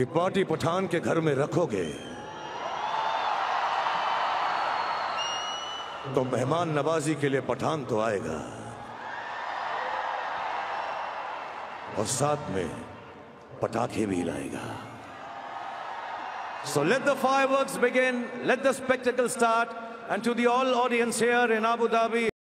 कि पार्टी पठान के घर में रखोगे तो मेहमान नवाजी के लिए पठान तो आएगा और साथ में पटाखे भी लाएगा So let the fireworks begin, let the spectacle start, and to the all audience here in Abu Dhabi.